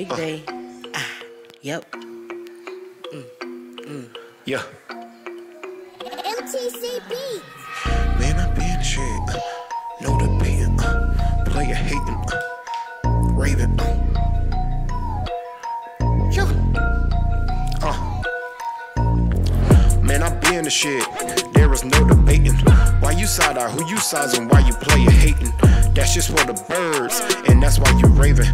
Bigg Bae. Ah, yep. Yeah. MTC Beatz. Man, I been shit. Uh, no debating. Uh, player hating. Uh, raving. Uh. Yeah. Uh. Man, I been the shit. There is no debating. Why you side eye, who you sizing, why you player hating? That's just for the birds, and that's why you raving.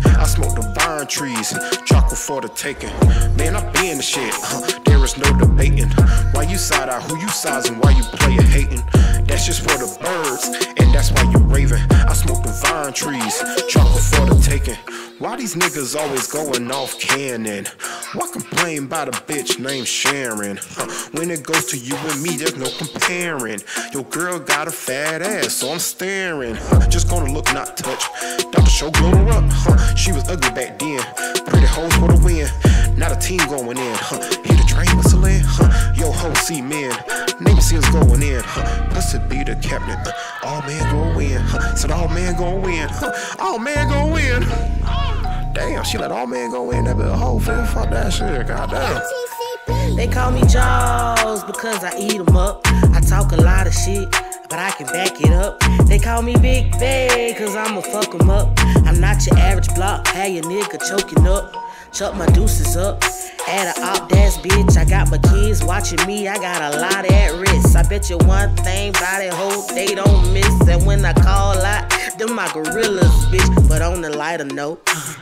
Trees, chocolate for the taking. Man, I been the shit. Uh, there is no debating. Why you side eye, who you sizing, why you playin' hating? That's just for the birds, and that's why you raving. I smoke the vine trees, chocolate for the taking. Why these niggas always going off cannon? Why complain about a bitch named Sharon? Huh, When it goes to you and me, there's no comparing. Your girl got a fat ass, so I'm staring. Huh, Just gonna look, not touch. Dr. Show glowed her up. Huh, She was ugly back then. Pretty hoes for the win. Not a team going in. Huh, Hit a train whistling. Huh, Yo, ho, see men. Navy SEALs going in. Huh, Plus be the captain. All men go win. Huh, Said all men win. Huh, All men go win. Damn, she let all men go in. That bit whole fifth. Fuck that shit. Goddamn. They call me Jaws because I eat 'em up. I talk a lot of shit, but I can back it up. They call me Bigg Bae cause I'ma fuck 'em up. I'm not your average block, have your nigga choking up. Chuck my deuces up. At a op that's bitch, I got my kids watching me. I got a lot at risk. I bet you one thing by it, hope they don't miss. And when I call out, them my gorillas, bitch. But on the lighter note,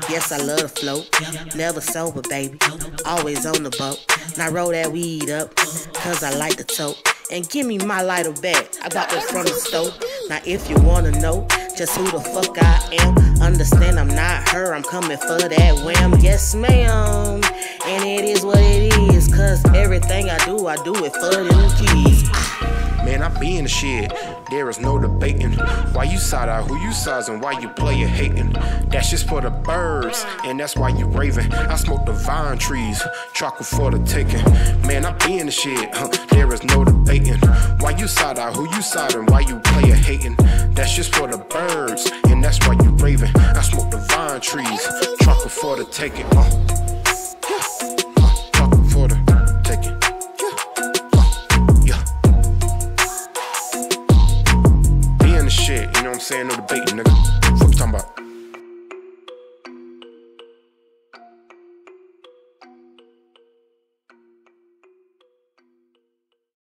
yes, I love to float. Never sober, baby. Always on the boat. Now roll that weed up, cause I like to tote. And give me my lighter back. I got this from the stove. Now if you wanna know just who the fuck I am, understand I'm not her. I'm coming for that wham. Yes, ma'am. And it is what it is. Cause everything I do, I do it for them kids. Man, I be in the shit. There is no debating. Why you side eye, who you sizing, why you player hating? That's just for the birds, and that's why you raving. I smoke the vine trees, chocolate for the taking. Man, I be in the shit. Huh, there is no debating. Why you side eye, who you siding, why you player hating? That's just for the birds, and that's why you raving. I smoke the vine trees, chocolate for the taking. Uh. I'm saying? No debating, nigga. What you talking about?